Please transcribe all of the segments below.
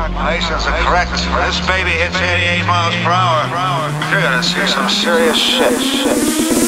calculations are correct, this baby hits 88 miles per hour, you're gonna see some serious shit.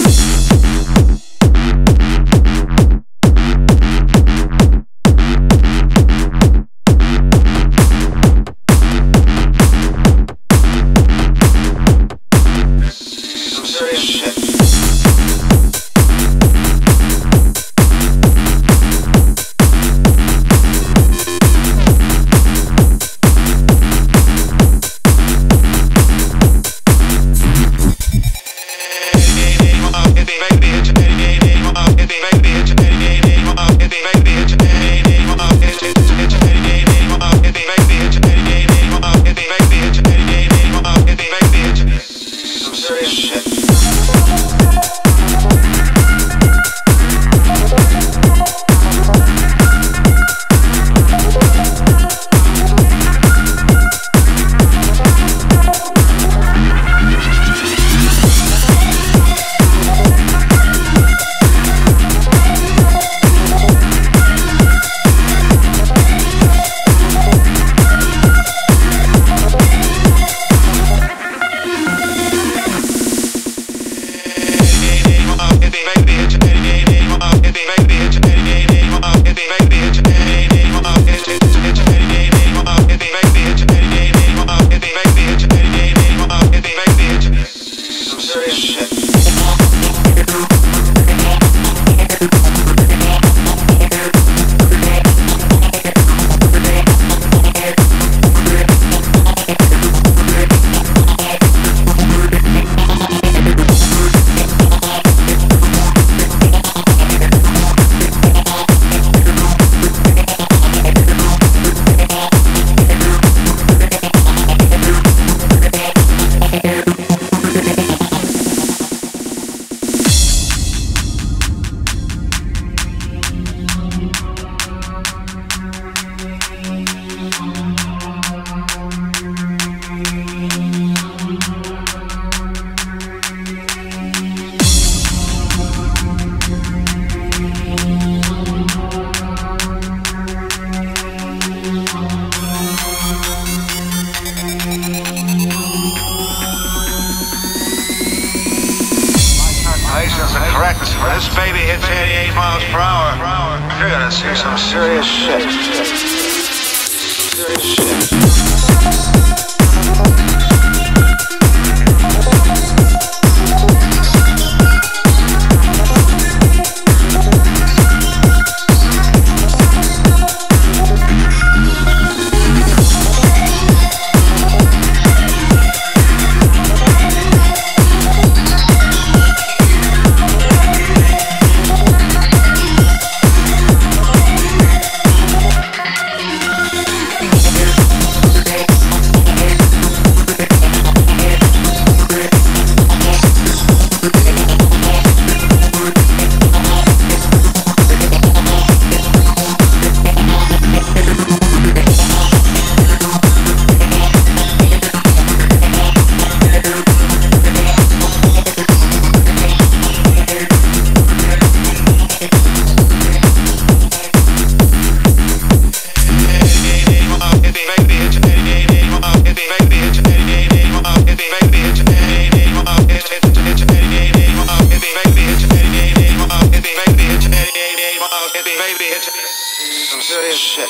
Some Are correct, when this baby hits 88 miles per hour, you're gonna see some serious shit. Serious shit. money, bitch. Some serious shit.